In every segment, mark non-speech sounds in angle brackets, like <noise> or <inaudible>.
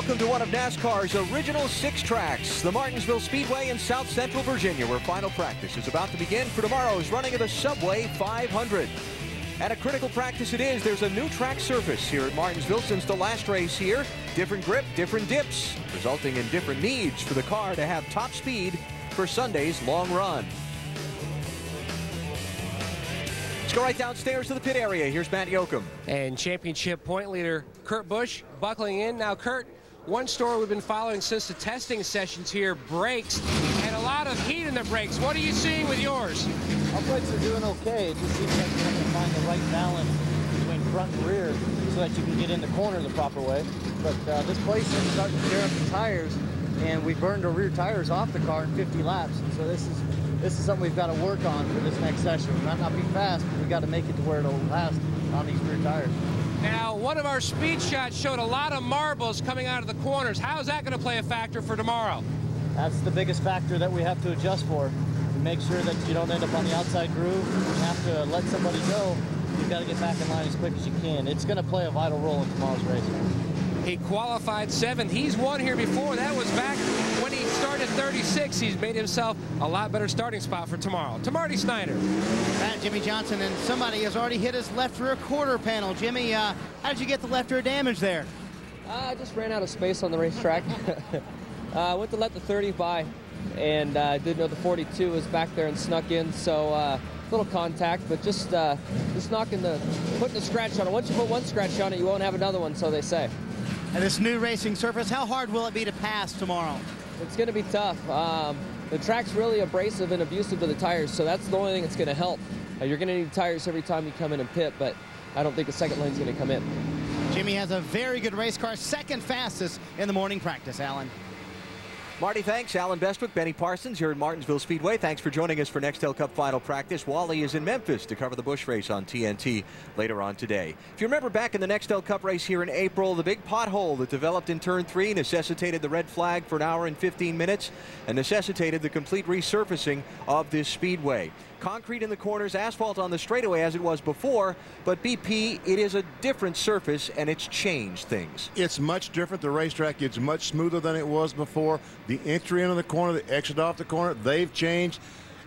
Welcome to one of NASCAR's original six tracks, the Martinsville Speedway in South Central Virginia, where final practice is about to begin for tomorrow's running of the Subway 500. And a critical practice it is. There's a new track surface here at Martinsville since the last race here. Different grip, different dips, resulting in different needs for the car to have top speed for Sunday's long run. Let's go right downstairs to the pit area. Here's Matt Yocum. And championship point leader Kurt Busch buckling in. Now, Kurt, one story we've been following since the testing sessions here, brakes, and a lot of heat in the brakes. What are you seeing with yours? Our brakes are doing okay. It just seems like you have to find the right balance between front and rear so that you can get in the corner the proper way. But uh, this place is starting to tear up the tires, and we burned our rear tires off the car in 50 laps. So this is this is something we've got to work on for this next session. We might not be fast, but we've got to make it to where it'll last on these rear tires. Now, one of our speed shots showed a lot of marbles coming out of the corners. How is that going to play a factor for tomorrow? That's the biggest factor that we have to adjust for. Make sure that you don't end up on the outside groove. You have to let somebody go. You've got to get back in line as quick as you can. It's going to play a vital role in tomorrow's race. He qualified seventh. He's won here before. That was back when he started 36. He's made himself a lot better starting spot for tomorrow. To Marty Snider. That Jimmie Johnson, and somebody has already hit his left rear quarter panel. Jimmie, uh, how did you get the left rear damage there? Uh, I just ran out of space on the racetrack. <laughs> I uh, went to let the 30 by, and uh, didn't know the 42 was back there and snuck in, so uh, little contact, but just uh, just knocking the, putting a scratch on it. Once you put one scratch on it, you won't have another one, so they say. And this new racing surface, how hard will it be to pass tomorrow? It's going to be tough. Um, the track's really abrasive and abusive to the tires, so that's the only thing that's going to help. Uh, you're going to need tires every time you come in and pit, but I don't think the second lane's going to come in. Jimmie has a very good race car, second fastest in the morning practice, Allen. Marty, thanks. Allen Bestwick, Benny Parsons here at Martinsville Speedway. Thanks for joining us for Nextel Cup final practice. Wally is in Memphis to cover the Busch race on TNT later on today. If you remember back in the Nextel Cup race here in April, the big pothole that developed in turn three necessitated the red flag for an hour and 15 minutes and necessitated the complete resurfacing of this speedway concrete in the corners, asphalt on the straightaway as it was before, but BP, it is a different surface and it's changed things. It's much different. The racetrack gets much smoother than it was before. The entry into the corner, the exit off the corner, they've changed.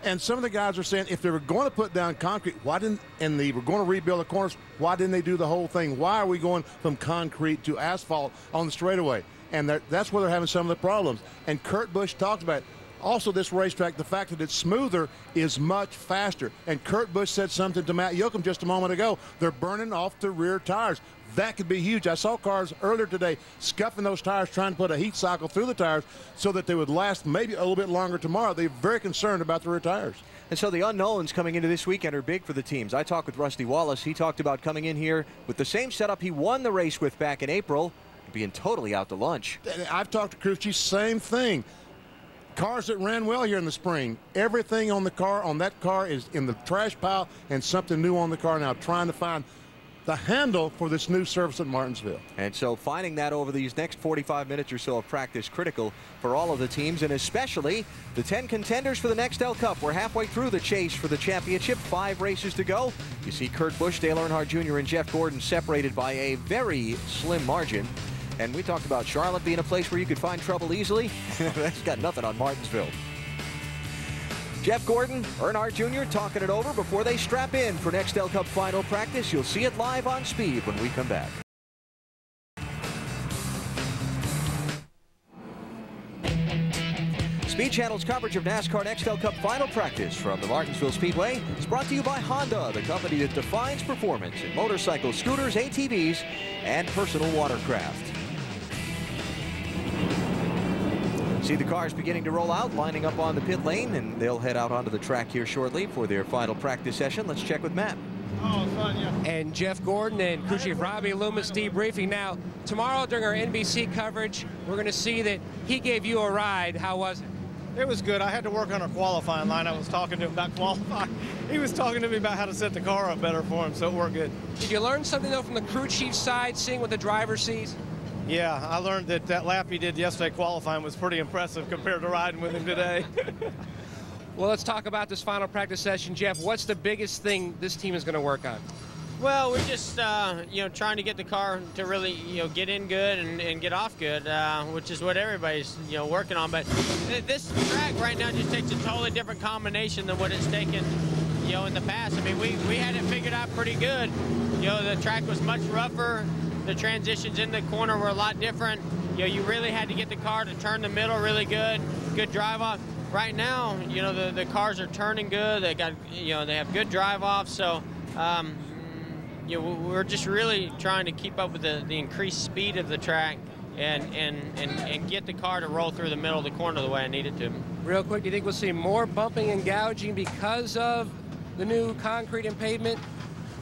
And some of the guys are saying if they were going to put down concrete, why didn't, and they were going to rebuild the corners, why didn't they do the whole thing? Why are we going from concrete to asphalt on the straightaway? And that's where they're having some of the problems. And Kurt Busch talked about it. Also, this racetrack, the fact that it's smoother is much faster. And Kurt Busch said something to Matt Yocum just a moment ago. They're burning off the rear tires. That could be huge. I saw cars earlier today scuffing those tires, trying to put a heat cycle through the tires so that they would last maybe a little bit longer tomorrow. They're very concerned about the rear tires. And so the unknowns coming into this weekend are big for the teams. I talked with Rusty Wallace. He talked about coming in here with the same setup he won the race with back in April, being totally out to lunch. I've talked to crew same thing cars that ran well here in the spring, everything on the car, on that car is in the trash pile and something new on the car now, trying to find the handle for this new service at Martinsville. And so finding that over these next 45 minutes or so of practice critical for all of the teams and especially the 10 contenders for the Nextel Cup. We're halfway through the chase for the championship. Five races to go. You see Kurt Busch, Dale Earnhardt Jr. and Jeff Gordon separated by a very slim margin. And we talked about Charlotte being a place where you could find trouble easily. <laughs> That's got nothing on Martinsville. Jeff Gordon, Earnhardt Jr. talking it over before they strap in for Nextel Cup final practice. You'll see it live on speed when we come back. Speed Channel's coverage of NASCAR Nextel Cup final practice from the Martinsville Speedway is brought to you by Honda, the company that defines performance in motorcycles, scooters, ATVs, and personal watercraft. See the cars beginning to roll out, lining up on the pit lane, and they'll head out onto the track here shortly for their final practice session. Let's check with Matt. Oh, fun, yeah. And Jeff Gordon and crew chief Robbie Loomis debriefing. Now, tomorrow during our NBC coverage, we're going to see that he gave you a ride. How was it? It was good. I had to work on a qualifying line. I was talking to him about qualifying. <laughs> He was talking to me about how to set the car up better for him, so it worked good. Did you learn something, though, from the crew chief side, seeing what the driver sees? Yeah, I learned that that lap he did yesterday qualifying was pretty impressive compared to riding with him today. <laughs> well, let's talk about this final practice session. Jeff, what's the biggest thing this team is going to work on? Well, we're just uh, you know trying to get the car to really you know get in good and, and get off good, uh, which is what everybody's you know working on. But th- this track right now just takes a totally different combination than what it's taken you know in the past. I mean, we we had it figured out pretty good. You know, the track was much rougher. The transitions in the corner were a lot different. You know, you really had to get the car to turn the middle really good, good drive off. Right now, you know, the, the cars are turning good. They got, you know, they have good drive off. So, um, you know, we're just really trying to keep up with the, the increased speed of the track and, and, and, and get the car to roll through the middle of the corner the way I need it to. Real quick, do you think we'll see more bumping and gouging because of the new concrete and pavement?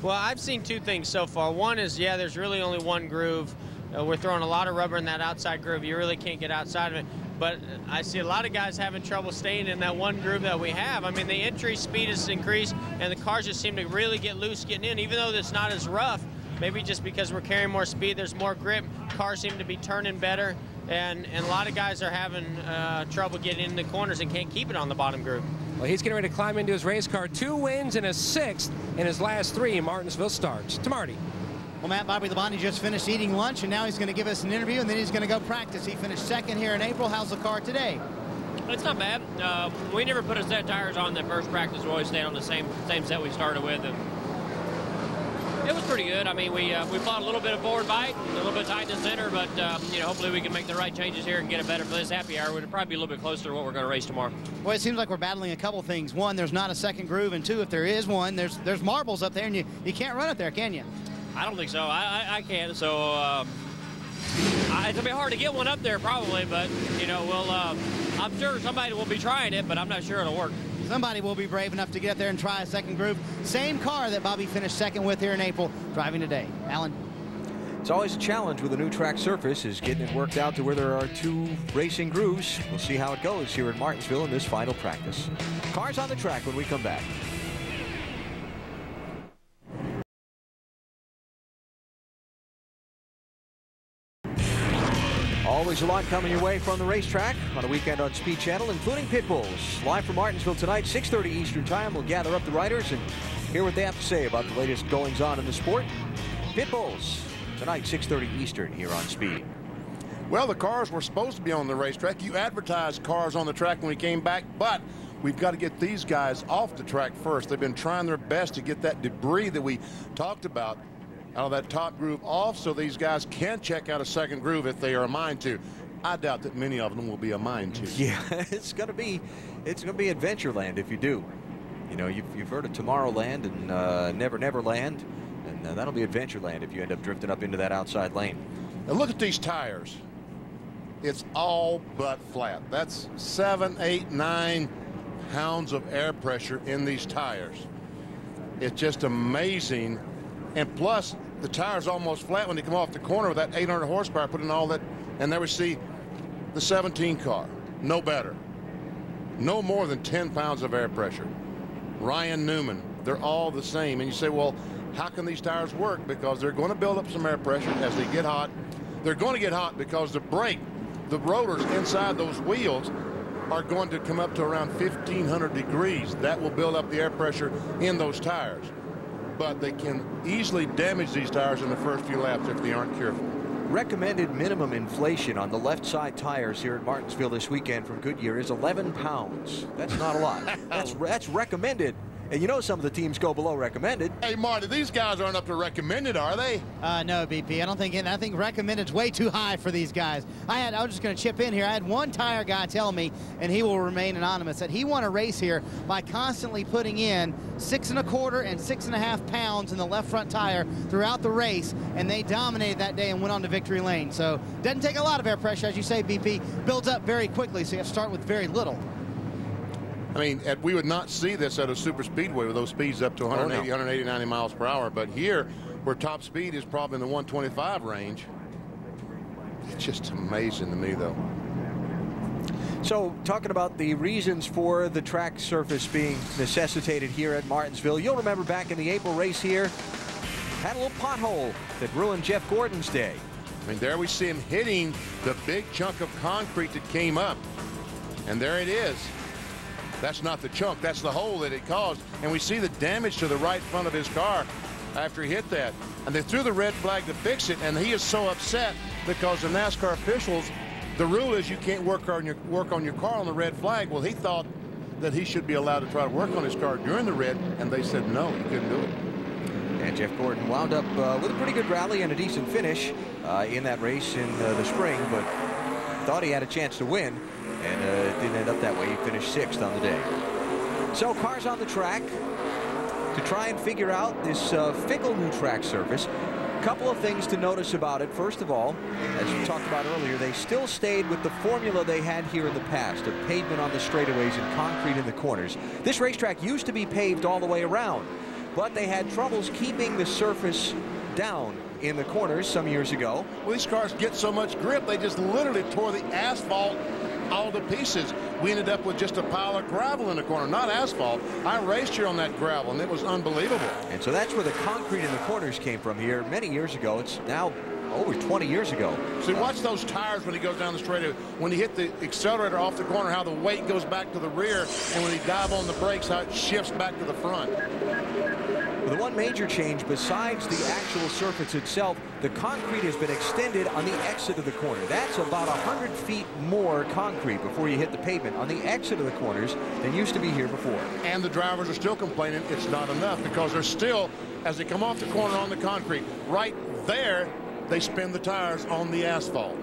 Well, I've seen two things so far. One is, yeah, there's really only one groove. Uh, we're throwing a lot of rubber in that outside groove. You really can't get outside of it. But I see a lot of guys having trouble staying in that one groove that we have. I mean, the entry speed has increased, and the cars just seem to really get loose getting in, even though it's not as rough. Maybe just because we're carrying more speed, there's more grip. Cars seem to be turning better, and, and a lot of guys are having uh, trouble getting in the corners and can't keep it on the bottom groove. Well, he's getting ready to climb into his race car. Two wins and a sixth in his last three Martinsville starts. To Marty. Well, Matt Bobby Labonte just finished eating lunch, and now he's going to give us an interview, and then he's going to go practice. He finished second here in April. How's the car today? It's not bad. Uh, we never put a set of tires on the first practice. We always stayed on the same same set we started with, and it was pretty good. I mean, we uh, we fought a little bit of forward bite, and a little bit tight in the center, but um, you know, hopefully we can make the right changes here and get it better for this happy hour. It'll probably be a little bit closer to what we're going to race tomorrow. Well, it seems like we're battling a couple things. One, there's not a second groove, and two, if there is one, there's there's marbles up there, and you you can't run it there, can you? I don't think so. I, I, I can't. So um, I, it'll be hard to get one up there probably, but you know, we'll. Uh, I'm sure somebody will be trying it, but I'm not sure it'll work. Somebody will be brave enough to get up there and try a second groove. Same car that Bobby finished second with here in April, driving today. Allen. It's always a challenge with a new track surface is getting it worked out to where there are two racing grooves. We'll see how it goes here in Martinsville in this final practice. Cars on the track when we come back. Always a lot coming your way from the racetrack on a weekend on Speed Channel, including Pit Bulls. Live from Martinsville tonight, 6.30 Eastern Time. We'll gather up the riders and hear what they have to say about the latest goings-on in the sport. Pit Bulls tonight, 6.30 Eastern here on Speed. Well, the cars were supposed to be on the racetrack. You advertised cars on the track when we came back, but we've got to get these guys off the track first. They've been trying their best to get that debris that we talked about out of that top groove off so these guys can check out a second groove if they are a mind to. I doubt that many of them will be a mind to. <laughs> Yeah, it's going to be it's going to be Adventureland if you do. You know, you've, you've heard of Tomorrowland and uh, Never Never Land, and uh, that'll be Adventureland if you end up drifting up into that outside lane. Now look at these tires. It's all but flat. That's seven, eight, nine pounds of air pressure in these tires. It's just amazing. And plus, the tire's almost flat when they come off the corner with that 800 horsepower, putting all that. And there we see the 17 car. No better. No more than 10 pounds of air pressure. Ryan Newman, they're all the same. And you say, well, how can these tires work? Because they're going to build up some air pressure as they get hot. They're going to get hot because the brake, the rotors inside those wheels are going to come up to around 1500 degrees. That will build up the air pressure in those tires. But they can easily damage these tires in the first few laps if they aren't careful. Recommended minimum inflation on the left side tires here at Martinsville this weekend from Goodyear is 11 pounds. That's not a lot. <laughs> that's that's recommended. And you know some of the teams go below recommended. Hey, Marty, these guys aren't up to recommended, are they? Uh, no, BP. I don't think. I think recommended's way too high for these guys. I had. I was just going to chip in here. I had one tire guy tell me, and he will remain anonymous, that he won a race here by constantly putting in six and a quarter and six and a half pounds in the left front tire throughout the race, and they dominated that day and went on to victory lane. So doesn't take a lot of air pressure, as you say, BP. Builds up very quickly, so you have to start with very little. I mean, at, we would not see this at a super speedway with those speeds up to 180, Oh, no. 180, 90 miles per hour. But here, where top speed is probably in the 125 range, it's just amazing to me, though. So, talking about the reasons for the track surface being necessitated here at Martinsville, you'll remember back in the April race here, had a little pothole that ruined Jeff Gordon's day. I mean, there we see him hitting the big chunk of concrete that came up. And there it is. That's not the chunk, that's the hole that it caused. And we see the damage to the right front of his car. after he hit that. And they threw the red flag to fix it, and he is so upset because the NASCAR officials, the rule is you can't work on your work on your car on the red flag. Well, he thought that he should be allowed to try to work on his car during the red, and they said no, he couldn't do it. And Jeff Gordon wound up uh, with a pretty good rally and a decent finish uh, in that race in uh, the spring, but thought he had a chance to win, and uh, it didn't end up that way. He finished sixth on the day. So cars on the track to try and figure out this uh, fickle new track surface. Couple of things to notice about it. First of all, as we talked about earlier, they still stayed with the formula they had here in the past of pavement on the straightaways and concrete in the corners. This racetrack used to be paved all the way around, but they had troubles keeping the surface down in the corners some years ago. Well, these cars get so much grip, they just literally tore the asphalt all to pieces. We ended up with just a pile of gravel in the corner, not asphalt. I raced here on that gravel, and it was unbelievable. And so that's where the concrete in the corners came from here many years ago. It's now over 20 years ago. See, watch those tires when he goes down the straightaway. When he hit the accelerator off the corner, how the weight goes back to the rear, and when he dive on the brakes, how it shifts back to the front. The one major change besides the actual surface itself, the concrete has been extended on the exit of the corner. That's about 100 feet more concrete before you hit the pavement on the exit of the corners than used to be here before. And the drivers are still complaining it's not enough because they're still, as they come off the corner on the concrete, right there, they spin the tires on the asphalt.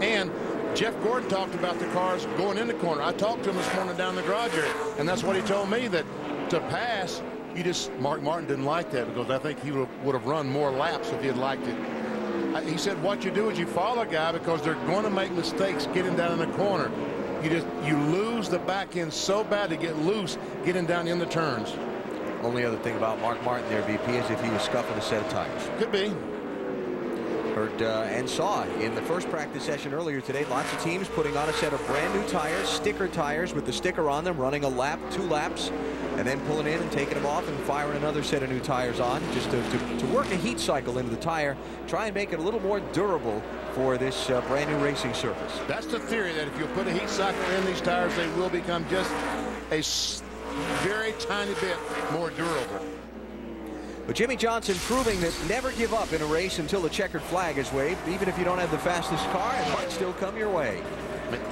And Jeff Gordon talked about the cars going in the corner. I talked to him this morning down the garage area, and that's what he told me, that to pass, you just, Mark Martin didn't like that because I think he would have, would have run more laps if he had liked it. He said what you do is you follow a guy because they're going to make mistakes getting down in the corner. You just you lose the back end so bad to get loose getting down in the turns. Only other thing about Mark Martin there, VP, is if he was scuffing a set of tires. Could be. Heard uh, and saw in the first practice session earlier today, lots of teams putting on a set of brand new tires, sticker tires with the sticker on them, running a lap, two laps, and then pulling in and taking them off and firing another set of new tires on just to, to, to work a heat cycle into the tire, try and make it a little more durable for this uh, brand new racing surface. That's the theory that if you put a heat cycle in these tires, they will become just a very tiny bit more durable. But Jimmie Johnson proving that never give up in a race until the checkered flag is waved. Even if you don't have the fastest car, it might still come your way.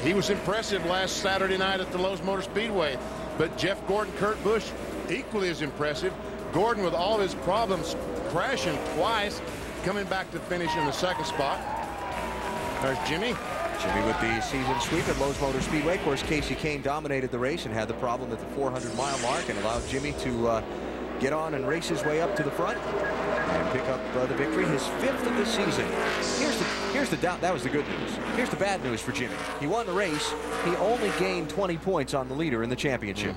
He was impressive last Saturday night at the Lowe's Motor Speedway. But Jeff Gordon, Kurt Busch, equally as impressive. Gordon, with all his problems, crashing twice, coming back to finish in the second spot. There's Jimmie. Jimmie with the season sweep at Lowe's Motor Speedway. Of course, Kasey Kahne dominated the race and had the problem at the 400-mile mark and allowed Jimmie to uh, get on and race his way up to the front pick up uh, the victory, his fifth of the season. Here's the here's the doubt. That was the good news. Here's the bad news for Jimmie. He won the race. He only gained 20 points on the leader in the championship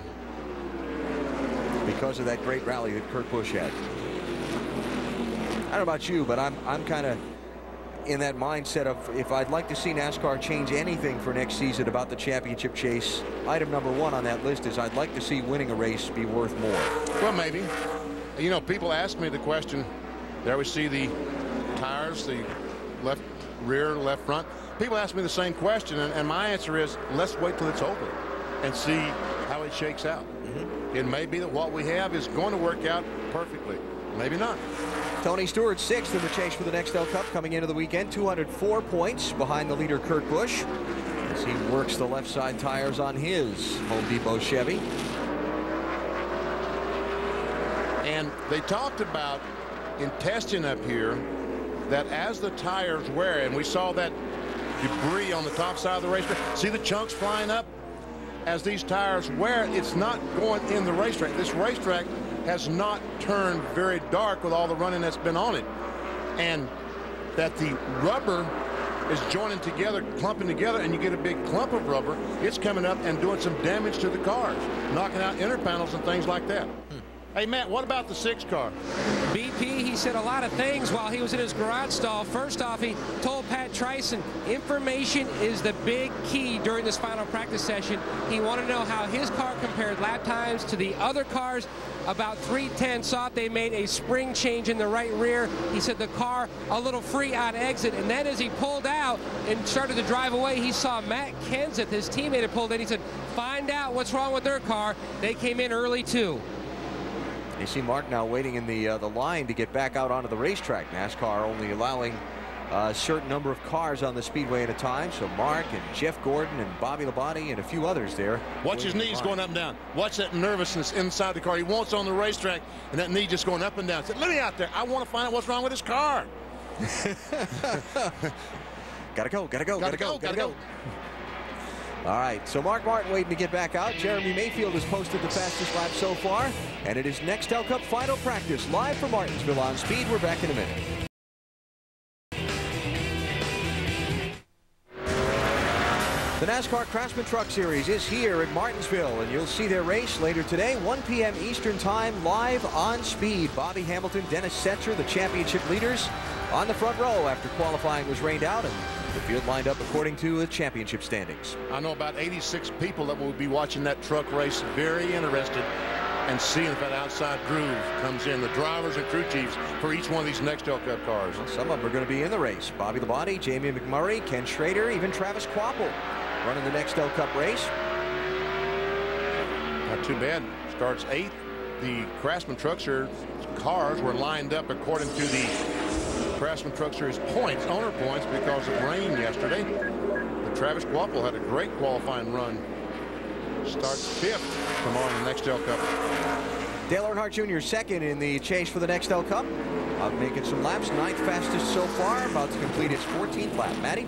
because of that great rally that Kurt Busch had. I don't know about you, but I'm I'm kind of in that mindset of if I'd like to see NASCAR change anything for next season about the championship chase, item number one on that list is I'd like to see winning a race be worth more. Well, maybe. You know, people ask me the question. There we see the tires, the left rear, left front. People ask me the same question, and, and my answer is let's wait till it's over and see how it shakes out. Mm -hmm. It may be that what we have is going to work out perfectly. Maybe not. Tony Stewart sixth in the chase for the Nextel Cup coming into the weekend. 204 points behind the leader Kurt Busch as he works the left side tires on his Home Depot Chevy. And they talked about in testing up here that as the tires wear, and we saw that debris on the top side of the racetrack, see the chunks flying up? As these tires wear, it's not going in the racetrack. This racetrack has not turned very dark with all the running that's been on it. And that the rubber is joining together, clumping together, and you get a big clump of rubber, it's coming up and doing some damage to the cars, knocking out inner panels and things like that. Hmm. Hey, Matt, what about the six car? BP, he said a lot of things while he was in his garage stall. First off, he told Pat Tryson, information is the big key during this final practice session. He wanted to know how his car compared lap times to the other cars. About 310 saw they made a spring change in the right rear. He said the car a little free on exit. And then as he pulled out and started to drive away, he saw Matt Kenseth, his teammate, had pulled in. He said, find out what's wrong with their car. They came in early too. You see Mark now waiting in the uh, the line to get back out onto the racetrack. NASCAR only allowing a certain number of cars on the speedway at a time. So Mark and Jeff Gordon and Bobby Labonte and a few others there. Watch his knees going up and down. Watch that nervousness inside the car. He wants on the racetrack, and that knee just going up and down. Said, "Let me out there. I want to find out what's wrong with his car." <laughs> <laughs> gotta go. Gotta go. Gotta, go, Gotta go. All right, so Mark Martin waiting to get back out. Jeremy Mayfield has posted the fastest lap so far, and it is Nextel Cup final practice live from Martinsville on speed. We're back in a minute. The NASCAR Craftsman Truck Series is here at Martinsville, and you'll see their race later today, 1 p.m. Eastern Time, live on speed. Bobby Hamilton, Dennis Setzer, the championship leaders, on the front row after qualifying was rained out, and the field lined up according to the championship standings. I know about 86 people that will be watching that truck race, very interested and seeing if that outside groove comes in. The drivers and crew chiefs for each one of these Nextel Cup cars. Well, some of them are going to be in the race. Bobby Labonte, Jamie McMurray, Ken Schrader, even Travis Kvapil running the Nextel Cup race. Not too bad. Starts eighth. The Craftsman Trucks Series cars were lined up according to the Craftsman Truck Series points, owner points, because of rain yesterday. But Travis Kvapil had a great qualifying run. Starts fifth tomorrow in the Nextel Cup. Dale Earnhardt Jr. second in the chase for the Nextel Cup. Uh, making some laps, ninth fastest so far, about to complete his 14th lap. Matty?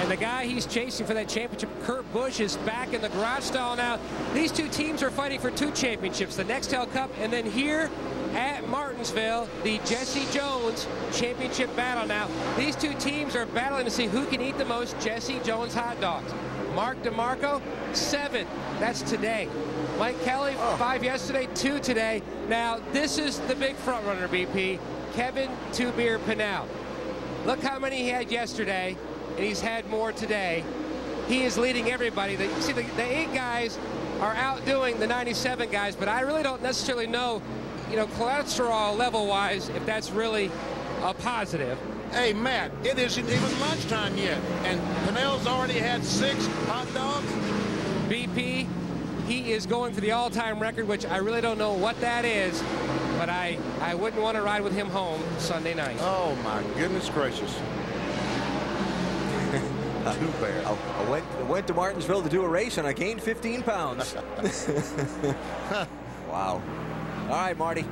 And the guy he's chasing for that championship, Kurt Busch, is back in the garage style now. These two teams are fighting for two championships, the Nextel Cup, and then here at Martinsville, the Jesse Jones championship battle now. These two teams are battling to see who can eat the most Jesse Jones hot dogs. Mark DeMarco, seven. That's today. Mike Kelly, oh. five yesterday, two today. Now, this is the big front runner, BP. Kevin Two Beer Pannell. Look how many he had yesterday, and he's had more today. He is leading everybody. The, see, the, the eight guys are outdoing the 97 guys, but I really don't necessarily know, you know, cholesterol level-wise, if that's really a positive. Hey, Matt, it isn't even lunchtime yet, and Pannell's already had six hot dogs. BP, he is going for the all-time record, which I really don't know what that is, but I, I wouldn't want to ride with him home Sunday night. Oh, my goodness gracious. <laughs> Too bad. I, I, went, I went to Martinsville to do a race, and I gained 15 pounds. <laughs> <laughs> wow. All right, Marty.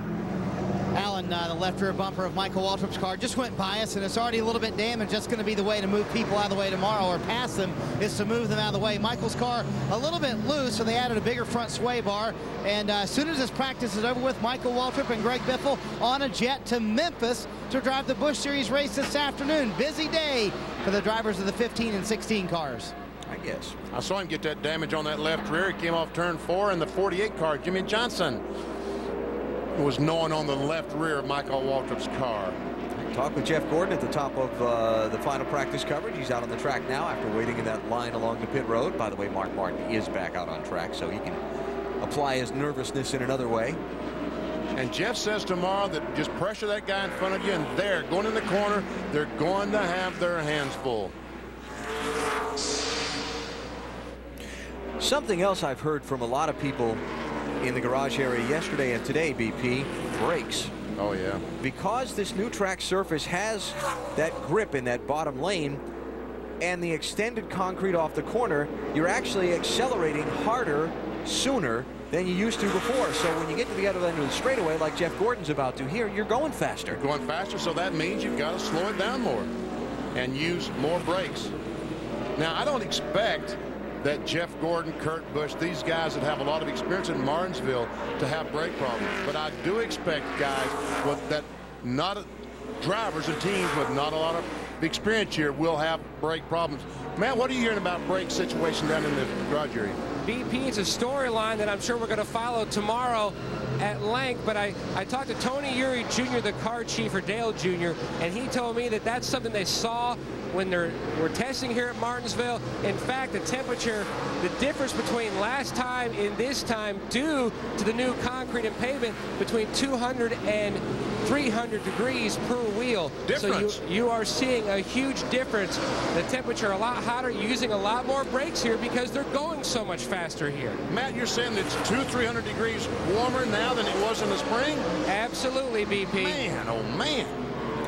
Allen, uh, the left rear bumper of Michael Waltrip's car just went by us, and it's already a little bit damaged. That's going to be the way to move people out of the way tomorrow or pass them is to move them out of the way. Michael's car a little bit loose, so they added a bigger front sway bar. And uh, as soon as this practice is over with, Michael Waltrip and Greg Biffle on a jet to Memphis to drive the Busch Series race this afternoon. Busy day for the drivers of the 15 and 16 cars. I guess. I saw him get that damage on that left rear. He came off turn four in the 48 car, Jimmie Johnson was gnawing on the left rear of Michael Waltrip's car. Talk with Jeff Gordon at the top of uh, the final practice coverage. He's out on the track now after waiting in that line along the pit road. By the way, Mark Martin is back out on track, so he can apply his nervousness in another way. And Jeff says tomorrow that just pressure that guy in front of you, and they're going in the corner. They're going to have their hands full. Something else I've heard from a lot of people in the garage area yesterday and today, BP, brakes. Oh, yeah. Because this new track surface has that grip in that bottom lane and the extended concrete off the corner, you're actually accelerating harder sooner than you used to before. So when you get to the other end of the straightaway, like Jeff Gordon's about to here, you're going faster. You're going faster, so that means you've got to slow it down more and use more brakes. Now, I don't expect that Jeff Gordon, Kurt Busch, these guys that have a lot of experience in Martinsville to have brake problems. But I do expect guys with that not drivers and teams with not a lot of experience here will have brake problems. Matt, what are you hearing about brake situation down in the garage area? BP, is a storyline that I'm sure we're going to follow tomorrow at length, but I, I talked to Tony Eury Jr., the car chief for Dale Jr., and he told me that that's something they saw when they're we're testing here at Martinsville. In fact, the temperature, the difference between last time and this time due to the new concrete and pavement between 200 and 300 degrees per wheel. Difference. So you, you are seeing a huge difference. The temperature a lot hotter, You're using a lot more brakes here because they're going so much faster here. Matt, you're saying it's two, 300 degrees warmer now than it was in the spring? Absolutely, BP. Man, oh man.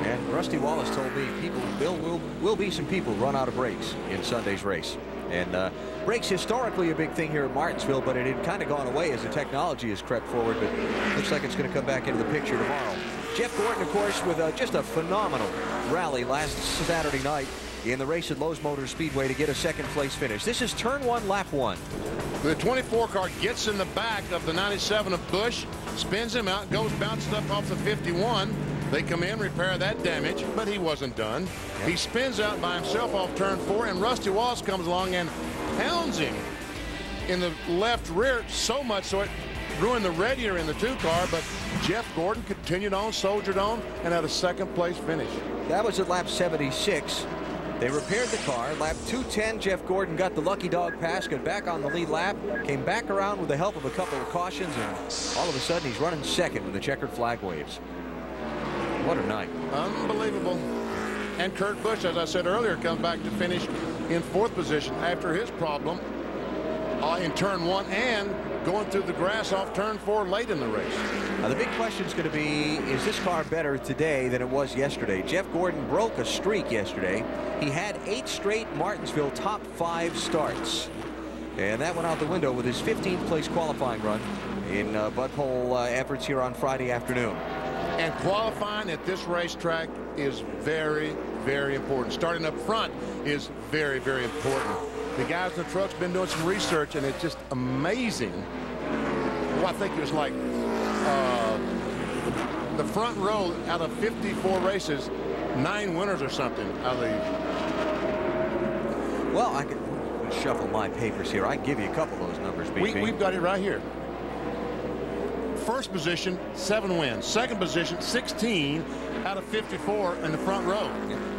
And Rusty Wallace told me people will will will be some people run out of brakes in Sunday's race. And uh, brakes historically a big thing here at Martinsville, but it had kind of gone away as the technology has crept forward. But looks like it's going to come back into the picture tomorrow. Jeff Gordon, of course, with uh, just a phenomenal rally last Saturday night in the race at Lowe's Motor Speedway to get a second place finish. This is turn one, lap one. The 24 car gets in the back of the 97 of Busch, spins him out, goes bouncing up off the 51. They come in, repair that damage, but he wasn't done. He spins out by himself off turn four, and Rusty Wallace comes along and pounds him in the left rear so much so it ruined the radiator in the two car, but Jeff Gordon continued on, soldiered on, and had a second place finish. That was at lap 76. They repaired the car. Lap 210, Jeff Gordon got the lucky dog pass, got back on the lead lap, came back around with the help of a couple of cautions, and all of a sudden he's running second when the checkered flag waves. What a night. Unbelievable. And Kurt Busch, as I said earlier, comes back to finish in fourth position after his problem uh, in turn one and going through the grass off turn four late in the race. Now the big question is going to be, is this car better today than it was yesterday? Jeff Gordon broke a streak yesterday. He had eight straight Martinsville top five starts. And that went out the window with his 15th place qualifying run in uh, Bud Pole uh, efforts here on Friday afternoon. And qualifying at this racetrack is very, very important. Starting up front is very, very important. The guys in the truck's been doing some research, and it's just amazing. Well, I think it was like uh, the front row out of 54 races, nine winners or something out of the. Well, I can shuffle my papers here. I can give you a couple of those numbers, BP. We, we've got it right here first position, seven wins. Second position, 16 out of 54 in the front row.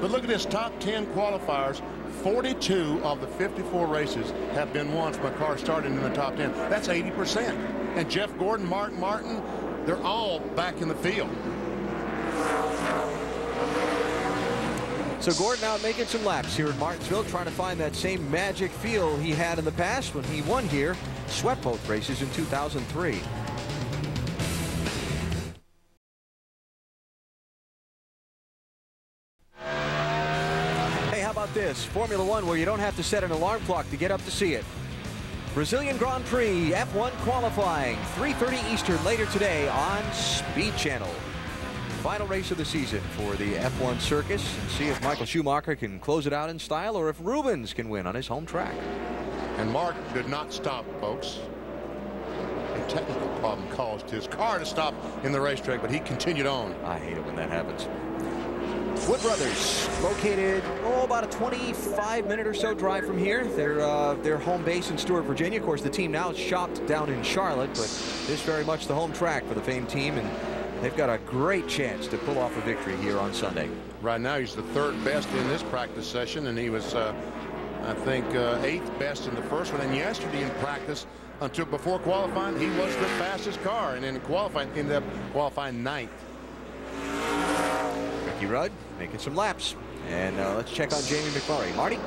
But look at this top 10 qualifiers. 42 of the 54 races have been won from a car starting in the top 10. That's 80%. And Jeff Gordon, Mark Martin, they're all back in the field. So Gordon out making some laps here in Martinsville, trying to find that same magic feel he had in the past when he won here, swept both races in 2003. Formula One where you don't have to set an alarm clock to get up to see it. Brazilian Grand Prix F1 qualifying 3.30 Eastern later today on Speed Channel. Final race of the season for the F1 circus and see if Michael Schumacher can close it out in style or if Rubens can win on his home track. And Mark did not stop, folks. A technical problem caused his car to stop in the racetrack, but he continued on. I hate it when that happens. Wood Brothers, located oh about a 25 minute or so drive from here. Their uh, their home base in Stuart, Virginia. Of course, the team now is shopped down in Charlotte, but this is very much the home track for the famed team, and they've got a great chance to pull off a victory here on Sunday. Right now, he's the third best in this practice session, and he was, uh, I think, uh, eighth best in the first one. And yesterday in practice, until before qualifying, he was the fastest car, and in qualifying, ended up qualifying ninth. Rudd making some laps. And uh, let's check on Jamie McMurray. Marty?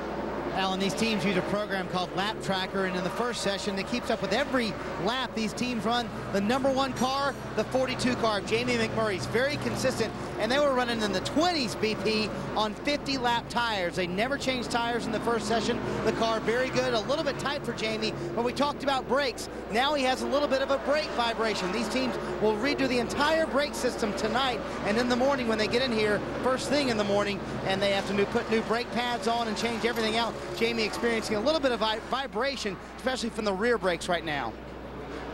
Allen, these teams use a program called Lap Tracker, and in the first session, it keeps up with every lap these teams run. The number one car, the 42 car, Jamie McMurray's very consistent, and they were running in the 20s BP on 50 lap tires. They never changed tires in the first session. The car very good, a little bit tight for Jamie, but we talked about brakes. Now he has a little bit of a brake vibration. These teams will redo the entire brake system tonight, and in the morning when they get in here, first thing in the morning, and they have to new, put new brake pads on and change everything out. Jamie experiencing a little bit of vi vibration, especially from the rear brakes right now.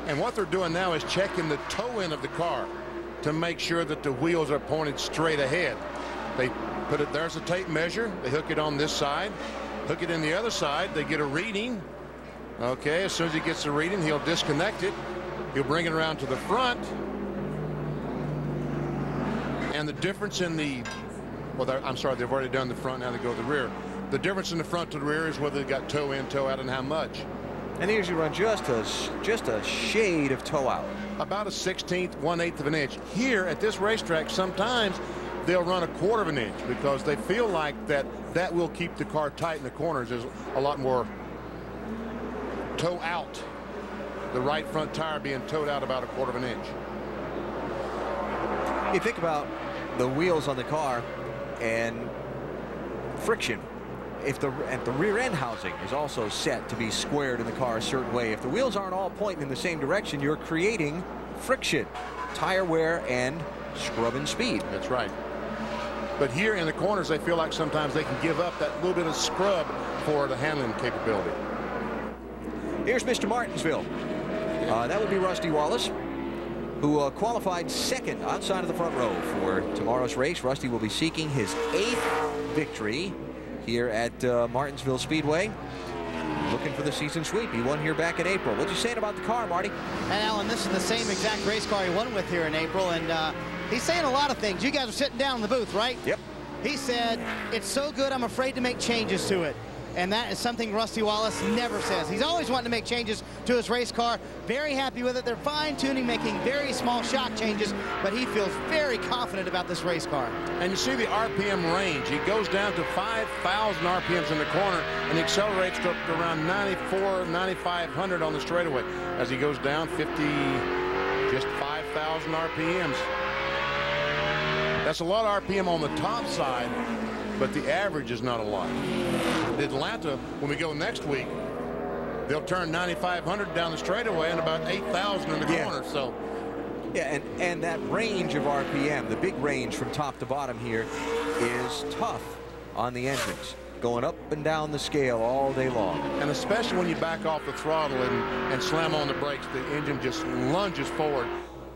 And what they're doing now is checking the toe end of the car to make sure that the wheels are pointed straight ahead. They put it, there's a tape measure. They hook it on this side, hook it in the other side. They get a reading. Okay, as soon as he gets the reading, he'll disconnect it. He'll bring it around to the front. And the difference in the, well, I'm sorry, they've already done the front, now they go to the rear. The difference in the front to the rear is whether they got toe in, toe out, and how much. And here's usually run just a, just a shade of toe out. About a 16th, one-eighth of an inch. Here at this racetrack, sometimes they'll run a quarter of an inch because they feel like that that will keep the car tight in the corners. There's a lot more toe out. The right front tire being towed out about a quarter of an inch. You think about the wheels on the car and friction. If the and the rear end housing is also set to be squared in the car a certain way, if the wheels aren't all pointing in the same direction, you're creating friction, tire wear, and scrubbing speed. That's right. But here in the corners, they feel like sometimes they can give up that little bit of scrub for the handling capability. Here's Mr. Martinsville. Uh, that would be Rusty Wallace who uh, qualified second outside of the front row for tomorrow's race. Rusty will be seeking his eighth victory here at uh, Martinsville Speedway. Looking for the season sweep. He won here back in April. What you saying about the car, Marty? And Allen, this is the same exact race car he won with here in April, and uh, he's saying a lot of things. You guys are sitting down in the booth, right? Yep. He said, it's so good, I'm afraid to make changes to it. And that is something Rusty Wallace never says. He's always wanting to make changes to his race car. Very happy with it. They're fine-tuning, making very small shock changes, but he feels very confident about this race car. And you see the RPM range. He goes down to 5,000 RPMs in the corner and accelerates to around 94, 9,500 on the straightaway. As he goes down 50, just 5,000 RPMs. That's a lot of RPM on the top side, but the average is not a lot. Atlanta, when we go next week, they'll turn 9,500 down the straightaway and about 8,000 in the yeah. corner. So, yeah, and and that range of RPM, the big range from top to bottom here, is tough on the engines, going up and down the scale all day long. And especially when you back off the throttle and, and slam on the brakes, the engine just lunges forward.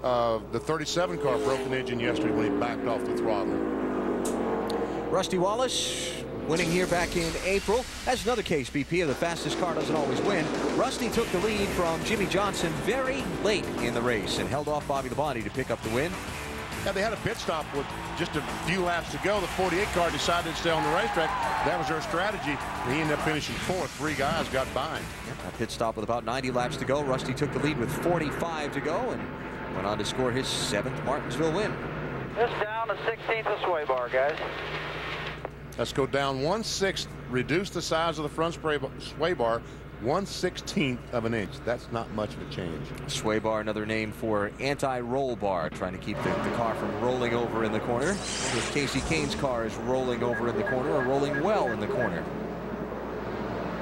Uh, the 37 car broke an engine yesterday when he backed off the throttle. Rusty Wallace winning here back in April. That's another case, BP, of the fastest car doesn't always win. Rusty took the lead from Jimmie Johnson very late in the race and held off Bobby Labonte to pick up the win. Yeah, they had a pit stop with just a few laps to go. The 48 car decided to stay on the racetrack. That was their strategy. He ended up finishing fourth. Three guys got by. Yep, a pit stop with about 90 laps to go. Rusty took the lead with 45 to go and went on to score his seventh Martinsville win. Just down to 16th of sway bar, guys. Let's go down 1 6th, reduce the size of the front spray, sway bar 1 16th of an inch. That's not much of a change. Sway bar, another name for anti-roll bar, trying to keep the, the, car from rolling over in the corner. If Kasey Kahne's car is rolling over in the corner or rolling well in the corner.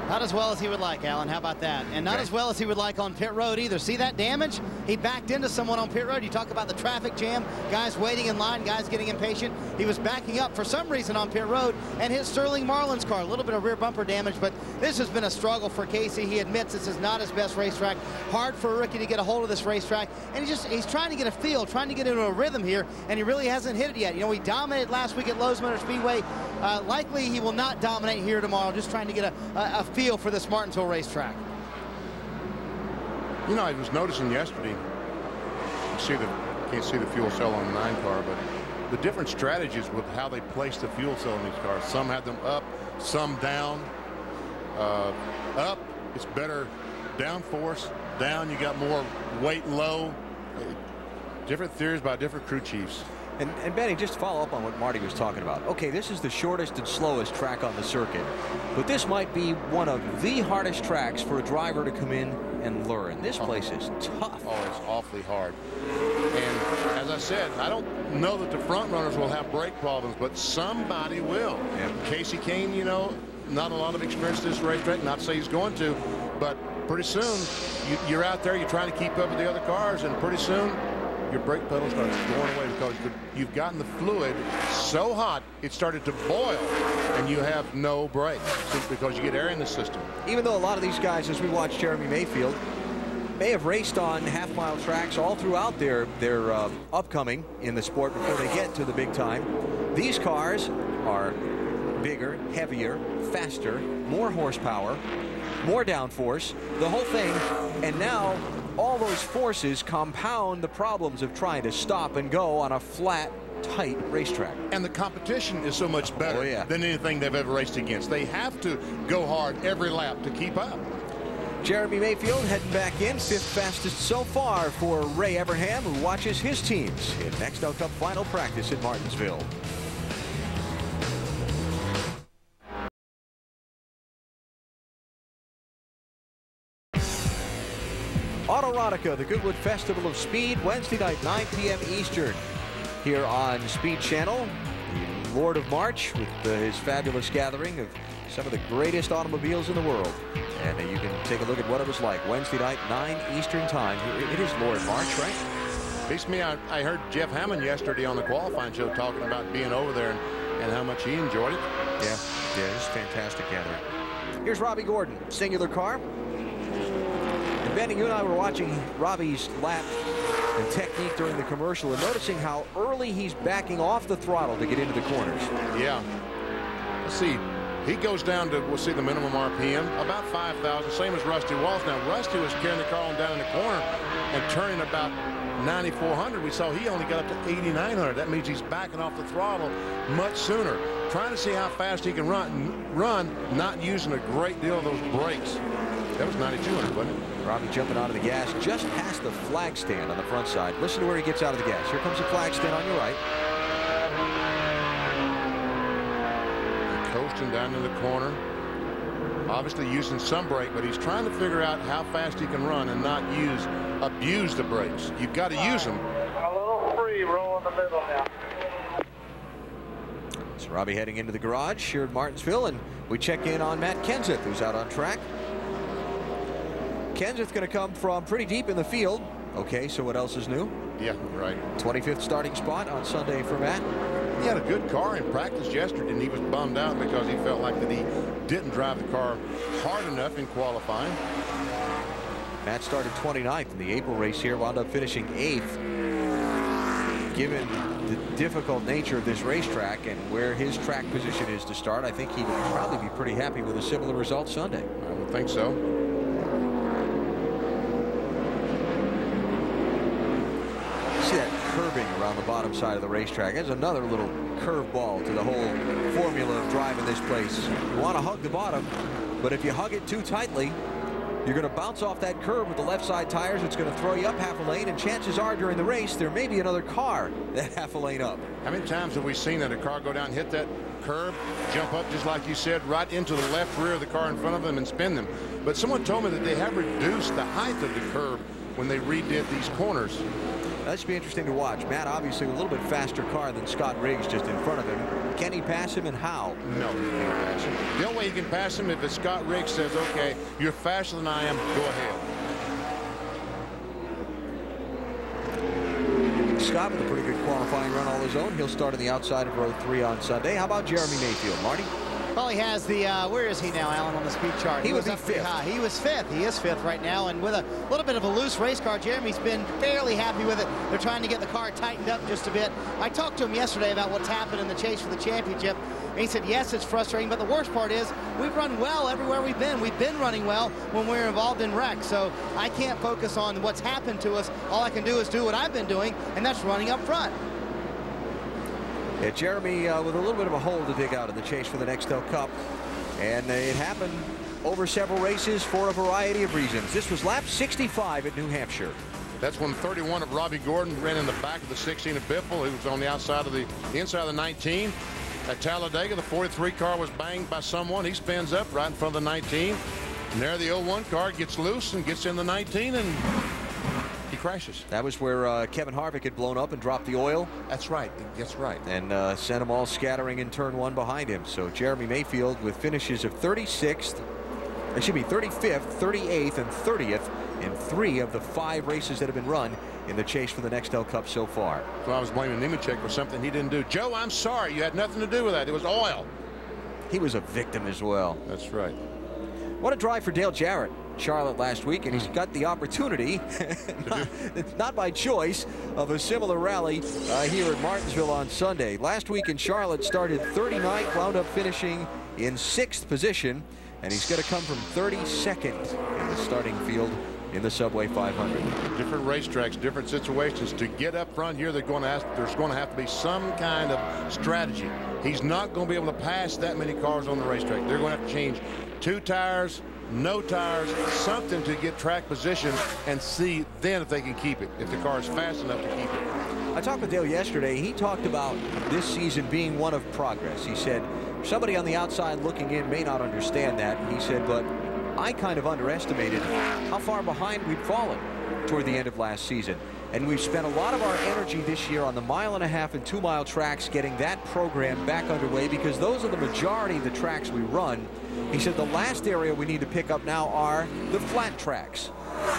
Not as well as he would like, Allen. How about that? And not okay. as well as he would like on pit road either. See that damage? He backed into someone on pit road. You talk about the traffic jam, guys waiting in line, guys getting impatient. He was backing up for some reason on pit road and hit Sterling Marlin's car. A little bit of rear bumper damage, but this has been a struggle for Kasey. He admits this is not his best racetrack. Hard for a rookie to get a hold of this racetrack. And he just he's trying to get a feel, trying to get into a rhythm here, and he really hasn't hit it yet. You know, he dominated last week at Lowe's Motor Speedway. Uh, likely he will not dominate here tomorrow, just trying to get a, a, a feel for this Martinsville racetrack. You know, I was noticing yesterday, you see the, can't see the fuel cell on the 9 car, but the different strategies with how they place the fuel cell in these cars. Some had them up, some down. Uh, up, it's better downforce. Down, you got more weight low. Different theories by different crew chiefs. And, and Benny, just to follow up on what Marty was talking about. Okay, this is the shortest and slowest track on the circuit, but this might be one of the hardest tracks for a driver to come in and learn. This place is tough. Oh, it's awfully hard. And as I said, I don't know that the front runners will have brake problems, but somebody will. Yeah. Kasey Kahne, you know, not a lot of experience this racetrack. Not to say he's going to, but pretty soon you, you're out there, you're trying to keep up with the other cars, and pretty soon your brake pedal starts going away because you've gotten the fluid so hot it started to boil and you have no brakes because you get air in the system. Even though a lot of these guys, as we watch Jeremy Mayfield, may have raced on half-mile tracks all throughout their their uh, upcoming in the sport before they get to the big time. These cars are bigger, heavier, faster, more horsepower, more downforce, the whole thing, and now all those forces compound the problems of trying to stop and go on a flat tight racetrack. And the competition is so much better oh, yeah. than anything they've ever raced against. They have to go hard every lap to keep up. Jeremy Mayfield heading back in, fifth fastest so far for Ray Evernham, who watches his teams in Nextel Cup final practice in Martinsville. Autorotica, the Goodwood Festival of Speed, Wednesday night, 9 p.m. Eastern, here on Speed Channel. The Lord of March with uh, his fabulous gathering of some of the greatest automobiles in the world. And uh, you can take a look at what it was like Wednesday night, 9 Eastern time. It- it is Lord March, right? Beats me. I, I heard Jeff Hammond yesterday on the qualifying show talking about being over there and, and how much he enjoyed it. Yeah, yeah, it's fantastic gathering. Here's Robby Gordon, singular car. Benny, you and I were watching Robby's lap and technique during the commercial and noticing how early he's backing off the throttle to get into the corners. Yeah. Let's see. He goes down to, we'll see the minimum RPM, about 5,000, same as Rusty Wallace. Now, Rusty was carrying the car down in the corner and turning about 9,400. We saw he only got up to 8,900. That means he's backing off the throttle much sooner. Trying to see how fast he can run, run, not using a great deal of those brakes. That was 9,200, wasn't it? Robby jumping out of the gas just past the flag stand on the front side. Listen to where he gets out of the gas. Here comes the flag stand on your right. coasting down in the corner. Obviously using some brake, but he's trying to figure out how fast he can run and not use, abuse the brakes. You've got to use them. A little free roll in the middle now. So Robby heading into the garage here at Martinsville, and we check in on Matt Kenseth, who's out on track. Kenseth going to come from pretty deep in the field. Okay, so what else is new? Yeah, right. 25th starting spot on Sunday for Matt. He had a good car in practice yesterday, and he was bummed out because he felt like that he didn't drive the car hard enough in qualifying. Matt started 29th in the April race here, wound up finishing 8th. Given the difficult nature of this racetrack and where his track position is to start, I think he would probably be pretty happy with a similar result Sunday. I would think so. See that curving around the bottom side of the racetrack. There's another little curveball to the whole formula of driving this place. You want to hug the bottom, but if you hug it too tightly, you're going to bounce off that curve with the left side tires. It's going to throw you up half a lane, and chances are during the race, there may be another car <laughs> that half a lane up. How many times have we seen that a car go down, hit that curb, jump up, just like you said, right into the left rear of the car in front of them and spin them? But someone told me that they have reduced the height of the curb when they redid these corners. That should be interesting to watch. Matt, obviously, a little bit faster car than Scott Riggs just in front of him. Can he pass him, and how? No, you can't pass him. The only way you can pass him if Scott Riggs says, okay, you're faster than I am, go ahead. Scott with a pretty good qualifying run all his own. He'll start on the outside of row three on Sunday. How about Jeremy Mayfield, Marty? Well, he has the, uh, where is he now, Allen, on the speed chart? He would was up fifth. high. He was fifth. He is fifth right now, and with a little bit of a loose race car, Jeremy's been fairly happy with it. They're trying to get the car tightened up just a bit. I talked to him yesterday about what's happened in the chase for the championship, and he said, yes, it's frustrating, but the worst part is we've run well everywhere we've been. We've been running well when we're involved in wrecks, so I can't focus on what's happened to us. All I can do is do what I've been doing, and that's running up front. Yeah, Jeremy uh, with a little bit of a hole to dig out in the chase for the Nextel Cup. And uh, it happened over several races for a variety of reasons. This was lap 65 at New Hampshire. That's when 31 of Robby Gordon ran in the back of the 16 of Biffle. He was on the outside of the, the inside of the 19. At Talladega, the 43 car was banged by someone. He spins up right in front of the 19. And there the 01 car gets loose and gets in the 19 and crashes. That was where uh, Kevin Harvick had blown up and dropped the oil. That's right. That's right. And uh, sent them all scattering in turn one behind him. So Jeremy Mayfield with finishes of 36th, excuse me, 35th, 38th, and 30th in three of the five races that have been run in the chase for the Nextel Cup so far. So I was blaming Nemechek for something he didn't do. Joe, I'm sorry. You had nothing to do with that. It was oil. He was a victim as well. That's right. What a drive for Dale Jarrett. Charlotte last week, and he's got the opportunity, not, <laughs> not by choice, of a similar rally uh, here at Martinsville on Sunday. Last week in Charlotte started 39th, wound up finishing in sixth position, and he's going to come from 32nd in the starting field in the Subway 500. Different racetracks, different situations. To get up front here, they're going to ask, there's going to have to be some kind of strategy. He's not going to be able to pass that many cars on the racetrack. They're going to have to change two tires, no tires, something to get track position and see then if they can keep it, if the car is fast enough to keep it. I talked with Dale yesterday. He talked about this season being one of progress. He said somebody on the outside looking in may not understand that. He said, but I kind of underestimated how far behind we'd fallen toward the end of last season. And we've spent a lot of our energy this year on the mile and a half and two mile tracks getting that program back underway because those are the majority of the tracks we run. He said the last area we need to pick up now are the flat tracks.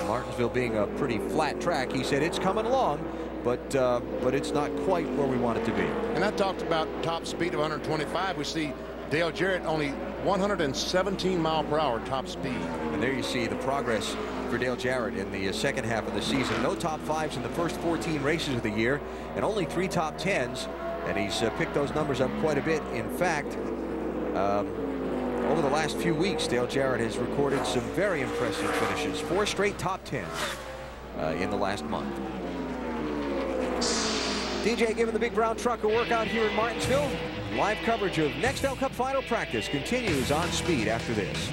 Martinsville being a pretty flat track, he said it's coming along, but uh, but it's not quite where we want it to be. And I talked about top speed of 125. We see Dale Jarrett only 117 mile per hour top speed. And there you see the progress for Dale Jarrett in the uh, second half of the season. No top fives in the first 14 races of the year and only three top tens. And he's uh, picked those numbers up quite a bit. In fact, um, over the last few weeks, Dale Jarrett has recorded some very impressive finishes. Four straight top tens uh, in the last month. DJ giving the big brown truck a workout here in Martinsville. Live coverage of Nextel Cup final practice continues on speed after this.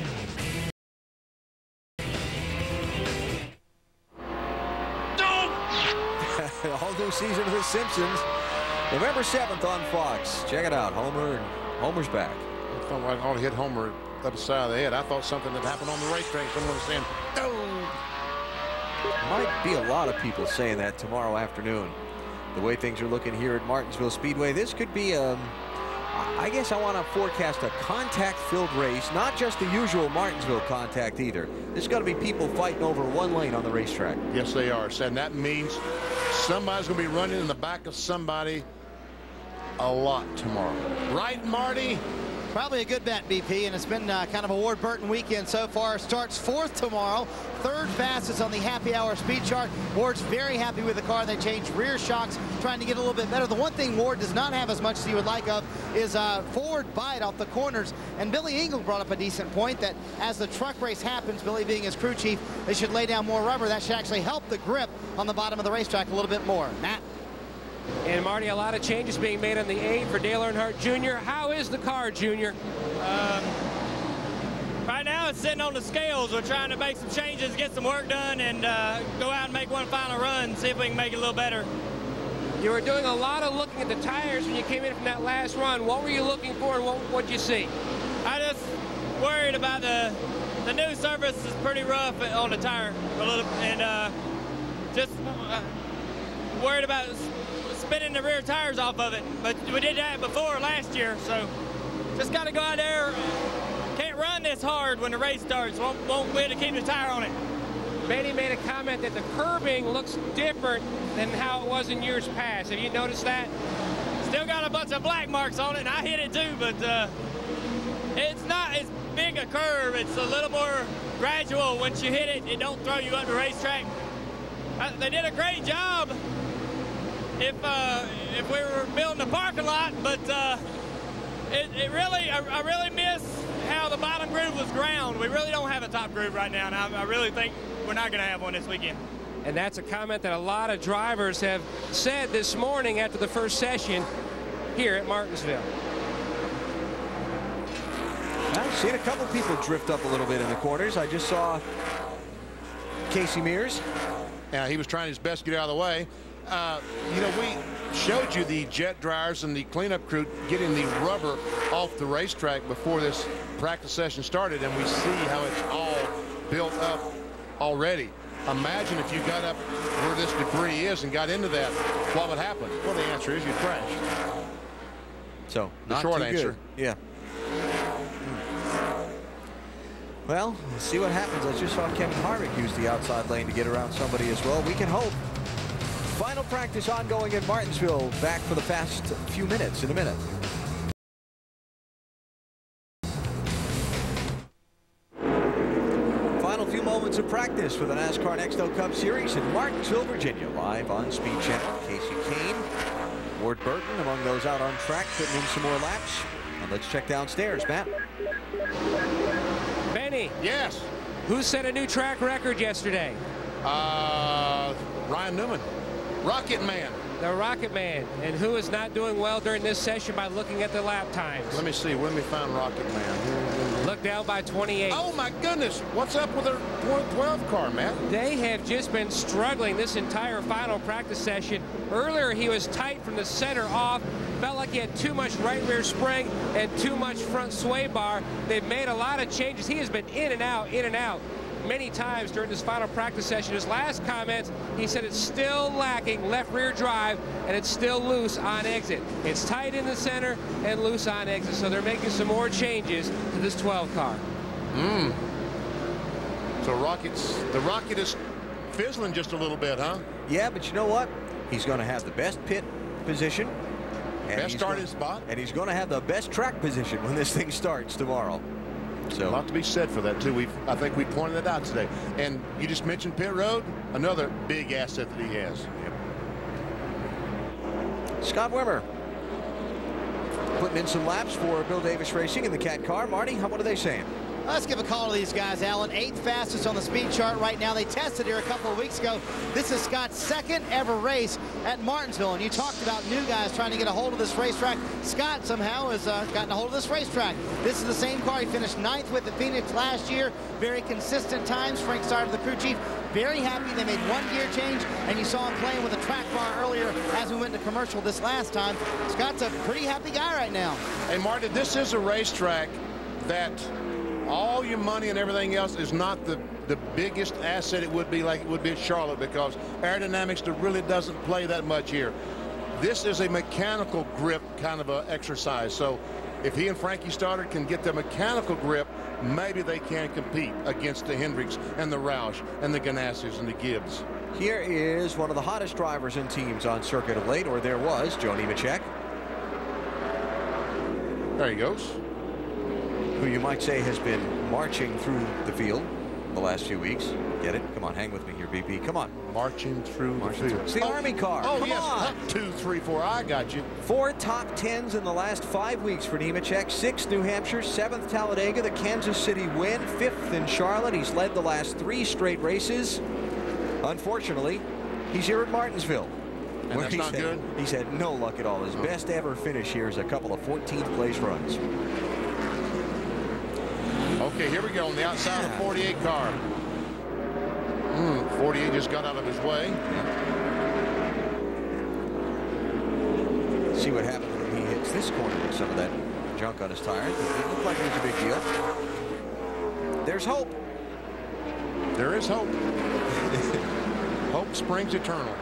<laughs> A whole new season of The Simpsons. November 7th on Fox. Check it out. Homer Homer's back. Felt like I hit Homer up the side of the head. I thought something had happened on the racetrack. Someone was saying, "Oh." Might be a lot of people saying that tomorrow afternoon. The way things are looking here at Martinsville Speedway, this could be um, I guess I want to forecast a contact-filled race, not just the usual Martinsville contact either. There's going to be people fighting over one lane on the racetrack. Yes, they are. And that means somebody's going to be running in the back of somebody a lot tomorrow. Right, Marty? Probably a good bet, BP, and it's been uh, kind of a Ward Burton weekend so far. Starts fourth tomorrow, third fastest on the happy hour speed chart. Ward's very happy with the car. They changed rear shocks, trying to get a little bit better. The one thing Ward does not have as much as he would like of is uh, forward bite off the corners. And Billy Engle brought up a decent point that as the truck race happens, Billy being his crew chief, they should lay down more rubber. That should actually help the grip on the bottom of the racetrack a little bit more. Matt? And Marty, a lot of changes being made on the eight for Dale Earnhardt Jr. How is the car, Junior? Um, right now it's sitting on the scales. We're trying to make some changes, get some work done, and uh, go out and make one final run, see if we can make it a little better. You were doing a lot of looking at the tires when you came in from that last run. What were you looking for and what what'd you see? I just worried about the the new surface is pretty rough on the tire a little, and uh, just uh, worried about spinning the rear tires off of it. But we did that before last year, so just got to go out there. Can't run this hard when the race starts. Won't, won't be able to keep the tire on it. Benny made a comment that the curbing looks different than how it was in years past. Have you noticed that? Still got a bunch of black marks on it, and I hit it too, but uh, it's not as big a curve. It's a little more gradual. Once you hit it, it don't throw you up the racetrack. Uh, they did a great job if uh, if we were building a parking lot, but uh, it, it, really, I, I, really miss how the bottom groove was ground. We really don't have a top groove right now, and I, I really think we're not going to have one this weekend. And that's a comment that a lot of drivers have said this morning after the first session here at Martinsville. I've seen a couple people drift up a little bit in the corners. I just saw Casey Mears. Yeah, he was trying his best to get out of the way. Uh, you know, we showed you the jet dryers and the cleanup crew getting the rubber off the racetrack before this practice session started, and we see how it's all built up already. Imagine if you got up where this debris is and got into that, what would happen? Well, the answer is you'd crash. So, the short answer. Good. Yeah. Well, we'll see what happens. I just saw Kevin Harvick use the outside lane to get around somebody as well. We can hope. Final practice ongoing in Martinsville. Back for the past few minutes in a minute. Final few moments of practice for the NASCAR Nextel Cup Series in Martinsville, Virginia. Live on Speed Channel. Kasey Kahne, Ward Burton among those out on track, putting in some more laps. And let's check downstairs, Matt. Benny. Yes. Who set a new track record yesterday? Uh, Ryan Newman. Rocket Man. The Rocket Man. And who is not doing well during this session by looking at the lap times? Let me see. When we find Rocket Man. Look down by 28. Oh my goodness, what's up with their 12 car, Matt? They have just been struggling this entire final practice session. Earlier he was tight from the center off, felt like he had too much right rear spring and too much front sway bar. They've made a lot of changes. He has been in and out, in and out many times during this final practice session. His last comments, he said it's still lacking left rear drive and it's still loose on exit. It's tight in the center and loose on exit. So they're making some more changes to this 12 car. Hmm. So Rockets, the Rocket is fizzling just a little bit, huh? Yeah, but you know what? He's going to have the best pit position. best starting spot. And he's going to have the best track position when this thing starts tomorrow. So a lot to be said for that too. We I think we pointed it out today. And you just mentioned pit road, another big asset that he has. Yep. Scott Wimmer putting in some laps for Bill Davis Racing in the Cat car. Marty, what are they saying? Let's give a call to these guys, Allen. Eighth fastest on the speed chart right now. They tested here a couple of weeks ago. This is Scott's second ever race at Martinsville. And you talked about new guys trying to get a hold of this racetrack. Scott somehow has uh, gotten a hold of this racetrack. This is the same car he finished ninth with at Phoenix last year. Very consistent times. Frank Stoddard the crew chief. Very happy they made one gear change, and you saw him playing with a track bar earlier as we went to commercial this last time. Scott's a pretty happy guy right now. Hey, Marty, this is a racetrack that all your money and everything else is not the the biggest asset it would be like it would be at Charlotte because aerodynamics really doesn't play that much here. This is a mechanical grip kind of an exercise. So if he and Frankie Stoddard can get the mechanical grip, maybe they can compete against the Hendricks and the Roush and the Ganassis and the Gibbs. Here is one of the hottest drivers and teams on circuit of late, or there was, Joe Nemechek. There he goes who you might say has been marching through the field the last few weeks. Get it? Come on, hang with me here, BP. Come on. Marching through marching the field. It's the oh, Army car. Oh, Come yes. on. Two, three, four. I got you. Four top tens in the last five weeks for Nemechek. Six New Hampshire, seventh Talladega, the Kansas City win, fifth in Charlotte. He's led the last three straight races. Unfortunately, he's here at Martinsville. And that's not had, good? He's had no luck at all. His oh. best ever finish here is a couple of 14th place runs. Okay, here we go on the outside of 48 car. Mm, 48 just got out of his way. See what happens when he hits this corner with some of that junk on his tires. It looked like it was a big deal. There's hope. There is hope. <laughs> hope springs eternal.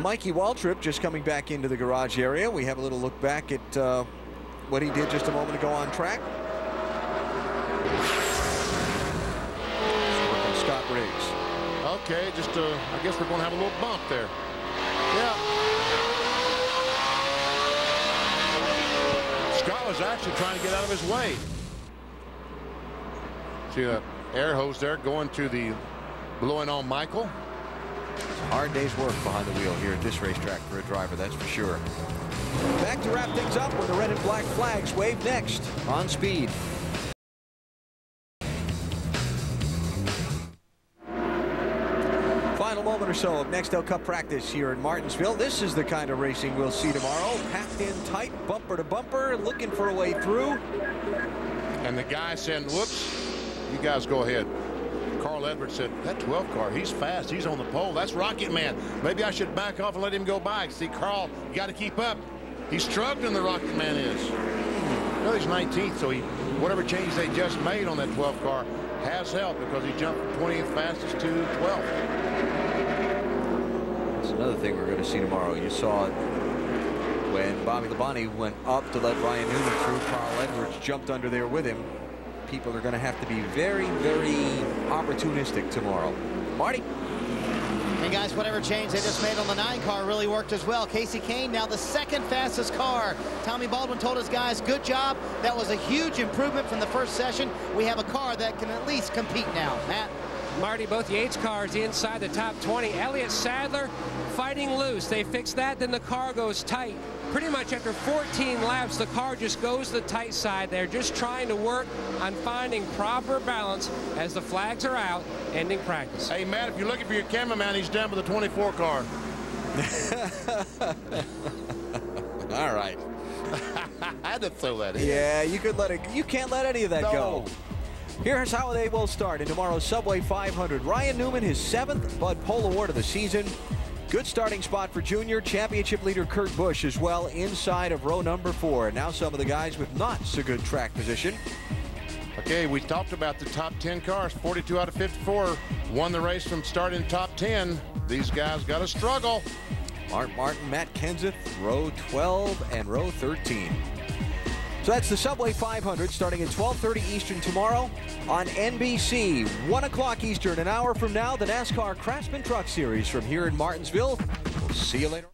Mikey Waltrip just coming back into the garage area. We have a little look back at uh, what he did just a moment ago on track. From Scott Riggs. Okay, just uh, I guess we're going to have a little bump there. Yeah. Scott was actually trying to get out of his way. See the air hose there going to the blowing on Michael. Hard day's work behind the wheel here at this racetrack for a driver, that's for sure. Back to wrap things up when the red and black flags wave next on speed. Final moment or so of Nextel Cup practice here in Martinsville. This is the kind of racing we'll see tomorrow. Packed in tight, bumper to bumper, looking for a way through. And the guy said, whoops, you guys go ahead. Carl Edwards said, that 12 car, he's fast. He's on the pole. That's Rocket Man. Maybe I should back off and let him go by. See, Carl, you got to keep up. He's struggling, the Rocket Man is. Hmm. Well, he's 19th, so he whatever change they just made on that 12 car has helped because he jumped from 20th fastest to 12th. That's another thing we're going to see tomorrow. You saw it when Bobby Labonte went up to let Ryan Newman through. Carl Edwards jumped under there with him. People are going to have to be very, very opportunistic tomorrow. Marty. And guys, whatever change they just made on the nine car really worked as well. Kasey Kahne now the second fastest car. Tommy Baldwin told his guys, good job. That was a huge improvement from the first session. We have a car that can at least compete now. Matt? Marty, both Yates cars inside the top 20. Elliott Sadler fighting loose. They fix that, then the car goes tight. Pretty much after 14 laps, the car just goes to the tight side. They're just trying to work on finding proper balance as the flags are out, ending practice. Hey, Matt, if you're looking for your cameraman, he's down with the 24 car. <laughs> All right. <laughs> I had to throw that in. Yeah, you could let it. You can't let any of that No. go. Here's how they will start in tomorrow's Subway 500. Ryan Newman, his seventh Bud Pole Award of the season. Good starting spot for junior championship leader Kurt Busch as well inside of row number four. Now some of the guys with not so good track position. Okay, we talked about the top 10 cars. 42 out of 54 won the race from starting top 10. These guys got to struggle. Mark Martin, Matt Kenseth, row 12 and row 13. So that's the Subway 500 starting at 12:30 Eastern tomorrow on NBC. 1 o'clock Eastern, an hour from now, the NASCAR Craftsman Truck Series from here in Martinsville. We'll see you later.